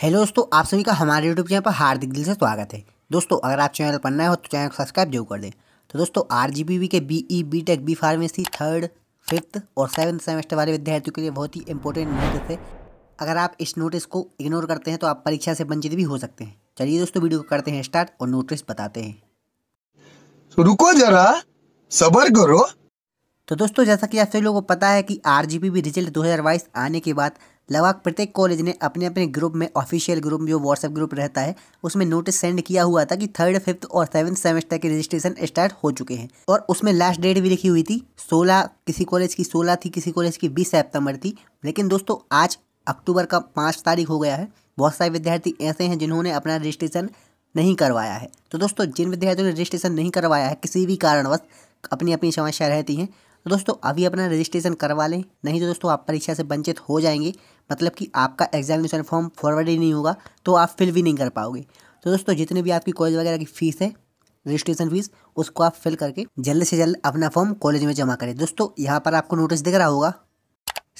Hello दोस्तों आप सभी का हमारे यूट्यूब चैनल पर हार्दिक दिल से स्वागत है। दोस्तों अगर आप चैनल पर नए हो तो चैनल को सब्सक्राइब ज़रूर कर दें। तो दोस्तों R K B E B tech B pharmacy third fifth और सेवन्थ सेमेस्टर वाले विद्यार्थियों के लिए बहुत ही इंपॉर्टेंट नोटिस है। अगर आप इस नोटिस को इग्नोर करते हैं तो आप परीक्षा से वंचित भी हो सकते हैं। चलिए दोस्तों वीडियो को करते हैं स्टार्ट और नोटिस बताते हैं। तो रुको जरा सबर करो। तो दोस्तों जैसा कि आप सभी लोगों को पता है कि आर रिज़ल्ट दो हज़ार बाईस आने के बाद लगभग प्रत्येक कॉलेज ने अपने अपने ग्रुप में ऑफिशियल ग्रुप जो व्हाट्सएप ग्रुप रहता है, उसमें नोटिस सेंड किया हुआ था कि थर्ड फिफ्थ और सेवन्थ सेमेस्टर के रजिस्ट्रेशन स्टार्ट हो चुके हैं। और उसमें लास्ट डेट भी लिखी हुई थी, सोलह किसी कॉलेज की सोलह थी, किसी कॉलेज की बीस सेप्टेम्बर थी। लेकिन दोस्तों, आज अक्टूबर का पाँच तारीख हो गया है। बहुत सारे विद्यार्थी ऐसे हैं जिन्होंने अपना रजिस्ट्रेशन नहीं करवाया है। तो दोस्तों, जिन विद्यार्थियों ने रजिस्ट्रेशन नहीं करवाया है, किसी भी कारणवश अपनी अपनी समस्या रहती हैं तो दोस्तों, अभी अपना रजिस्ट्रेशन करवा लें। नहीं तो दोस्तों, आप परीक्षा से वंचित हो जाएँगे। मतलब कि आपका एग्जामिनेशन फॉर्म फॉरवर्ड ही नहीं होगा तो आप फिल भी नहीं कर पाओगे। तो दोस्तों, जितने भी आपकी कॉलेज वगैरह की फ़ीस है रजिस्ट्रेशन फ़ीस उसको आप फिल करके जल्द से जल्द अपना फॉर्म कॉलेज में जमा करें। दोस्तों, यहाँ पर आपको नोटिस दिख रहा होगा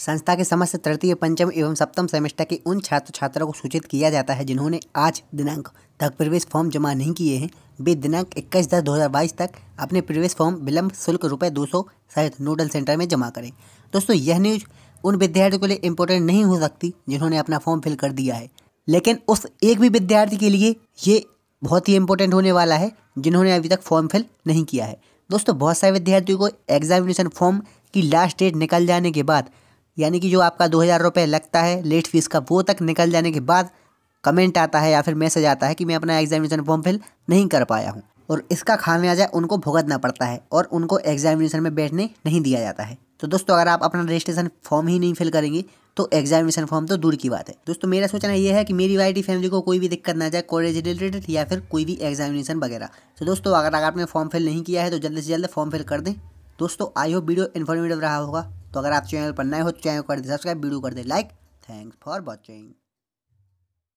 संस्था के समस्त तृतीय, पंचम एवं सप्तम सेमेस्टर के उन छात्र छात्रों को सूचित किया जाता है जिन्होंने आज दिनांक तक प्रवेश फॉर्म जमा नहीं किए हैं। वे दिनांक इक्कीस दस दो हज़ार बाईस तक अपने प्रवेश फॉर्म विलंब शुल्क रुपये दो सौ सहित नोडल सेंटर में जमा करें। दोस्तों, यह न्यूज़ उन विद्यार्थियों के लिए इम्पोर्टेंट नहीं हो सकती जिन्होंने अपना फॉर्म फिल कर दिया है। लेकिन उस एक भी विद्यार्थी के लिए ये बहुत ही इम्पोर्टेंट होने वाला है जिन्होंने अभी तक फॉर्म फिल नहीं किया है। दोस्तों, बहुत सारे विद्यार्थियों को एग्जामिनेशन फॉर्म की लास्ट डेट निकल जाने के बाद यानी कि जो आपका दो हज़ार रुपये लगता है लेट फ़ीस का, वो तक निकल जाने के बाद कमेंट आता है या फिर मैसेज आता है कि मैं अपना एग्जामिनेशन फॉर्म फिल नहीं कर पाया हूँ। और इसका खामियाजा उनको भुगतना पड़ता है और उनको एग्जामिनेशन में बैठने नहीं दिया जाता है। तो दोस्तों, अगर आप अपना रजिस्ट्रेशन फॉर्म ही नहीं फिल करेंगे तो एग्जामिनेशन फॉर्म तो दूर की बात है। दोस्तों, मेरा सोचना ये है कि मेरी वाई फैमिली को कोई भी दिक्कत ना जाए कॉलेज रिलेटेड या फिर कोई भी एग्जामिनेशन वगैरह। तो दोस्तों, अगर आपने फॉर्म फिल नहीं किया है तो जल्द से जल्द फॉर्म फिल कर दें। दोस्तों आई होप वीडियो इन्फॉर्मेटिव रहा होगा। तो अगर आप चैनल पर नए हो तो चैनल कर दे, सब्सक्राइब, वीडियो कर दे, लाइक। Thanks for watching.